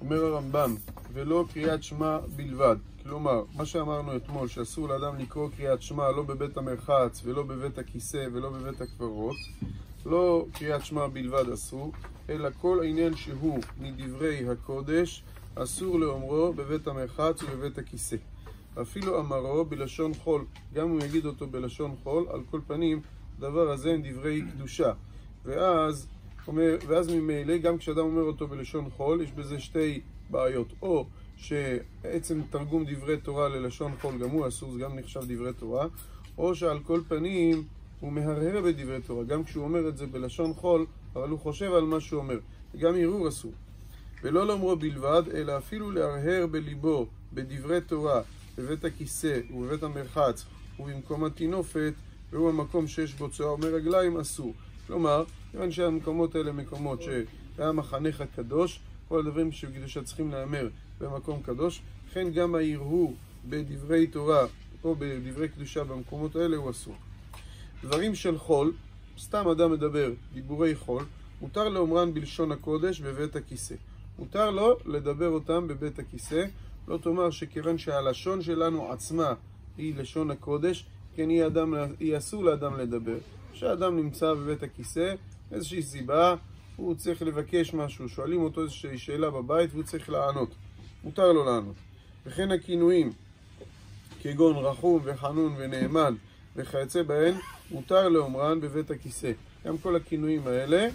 אומר הרמב"ם, ולא קריאת שמע בלבד. כלומר, מה שאמרנו אתמול, שאסור לאדם לקרוא קריאת שמע לא בבית המרחץ ולא בבית הכיסא ולא בבית הקברות, לא קריאת שמע בלבד אסור, אלא כל העניין שהוא מדברי הקודש, אסור לאומרו בבית המרחץ ובבית הכיסא. אפילו אמרו בלשון חול, גם הוא יגיד אותו בלשון חול, על כל פנים, הדבר הזה הם דברי קדושה. ואז, אומר, ואז ממילא, גם כשאדם אומר אותו בלשון חול, יש בזה שתי בעיות. או שעצם תרגום דברי תורה ללשון חול גם הוא אסור, זה גם נחשב דברי תורה, או שעל כל פנים הוא מהרהר בדברי תורה, גם כשהוא אומר את זה בלשון חול, אבל הוא חושב על מה שהוא אומר. וגם ערעור אסור. ולא לאמרו בלבד, אלא אפילו להרהר בליבו בדברי תורה בבית הכיסא ובבית המרחץ ובמקום הטינופת, והוא המקום שיש בו צוהר מרגליים, אסור. כלומר, כיוון שהמקומות האלה מקומות שהיה מחנך קדוש, כל הדברים שבקדושה צריכים להיאמר במקום קדוש, לכן גם ההרהור בדברי תורה או בדברי קדושה במקומות האלה הוא אסור. דברים של חול, סתם אדם מדבר דיבורי חול, מותר לאומרן בלשון הקודש בבית הכיסא. מותר לו לדבר אותם בבית הכיסא, לא תאמר שכיוון שהלשון שלנו עצמה היא לשון הקודש, כן יהיה, אדם, יהיה אסור לאדם לדבר. כשאדם נמצא בבית הכיסא, איזושהי סיבה, הוא צריך לבקש משהו, שואלים אותו איזושהי שאלה בבית והוא צריך לענות. מותר לו לענות. וכן הכינויים, כגון רחום וחנון ונאמן וכיוצא בהן, מותר לאומרן בבית הכיסא. גם כל הכינויים האלה,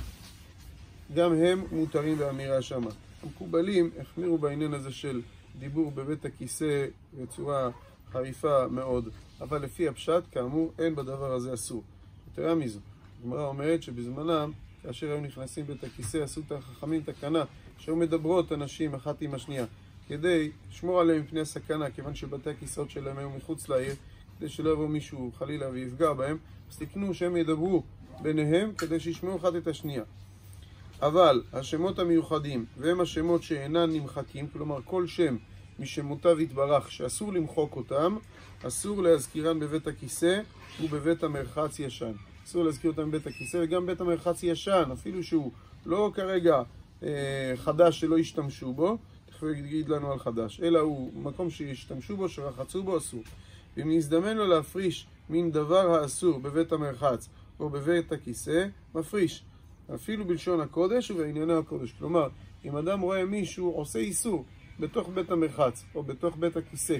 גם הם מותרים באמירה שמה. המקובלים החמירו בעניין הזה של דיבור בבית הכיסא בצורה חריפה מאוד, אבל לפי הפשט, כאמור, אין בדבר הזה אסור. יתרה מזו, הגמרא אומרת שבזמנם, כאשר היו נכנסים בית הכיסא, עשו את החכמים תקנה, שהיו מדברות הנשים אחת עם השנייה, כדי לשמור עליהם מפני הסכנה, כיוון שבתי הכיסאות שלהם היו מחוץ לעיר, כדי שלא יבוא מישהו חלילה ויפגע בהם, אז תקנו שהם ידברו ביניהם כדי שישמעו אחת את השנייה. אבל השמות המיוחדים והם השמות שאינן נמחקים, כלומר כל שם משמותיו יתברך שאסור למחוק אותם, אסור להזכירן בבית הכיסא ובבית המרחץ ישן. אסור להזכיר אותם בבית הכיסא וגם בית המרחץ ישן, אפילו שהוא לא כרגע אה, חדש שלא השתמשו בו, תכף יגיד לנו על חדש, אלא הוא מקום שהשתמשו בו, שרחצו בו, אסור. ואם יזדמן לו להפריש מן דבר האסור בבית המרחץ או בבית הכיסא, מפריש. אפילו בלשון הקודש ובענייני הקודש. כלומר, אם אדם רואה מישהו עושה איסור בתוך בית המרחץ או בתוך בית הכיסא,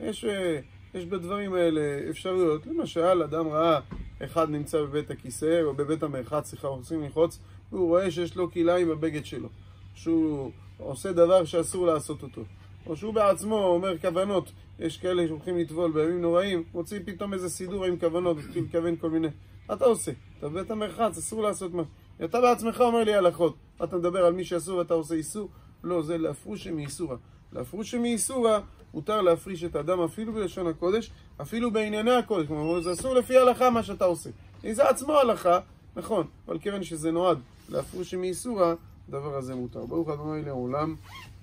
יש, אה, יש בדברים האלה אפשרויות. למשל, אדם ראה אחד נמצא בבית הכיסא או בבית המרחץ, סליחה, רוצים ללחוץ, והוא רואה שיש לו כלאיים בבגד שלו, שהוא עושה דבר שאסור לעשות אותו. או שהוא בעצמו אומר כוונות, יש כאלה שהולכים לטבול בימים נוראים, מוצאים פתאום איזה סידור עם כוונות, מתחיל לכוון כל מיני. אתה עושה? אתה בבית המרחץ, אסור לעשות מה. אתה בעצמך אומר לי הלכות. אתה מדבר על מי שאסור ואתה עושה איסור? לא, זה להפרושי מאיסורא. להפרושי מאיסורא, מותר להפריש את האדם אפילו בלשון הקודש, אפילו בענייני הקודש. כלומר, זה אסור לפי ההלכה מה שאתה עושה. זה עצמו הלכה, נכון, אבל כיוון שזה נועד להפרושי מאיסורא, הדבר הזה מותר. ברוך ה' לעולם,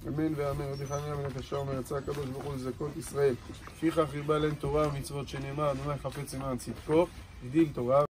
אמן ואמן. רבי חנינא בן הקשה אומר, יצא הקדוש ברוך הוא לזכות ישראל. לפיכך ריבה להם תורה ומצוות שנאמר, אדוני חפץ למען צדקו, הגדיל תורה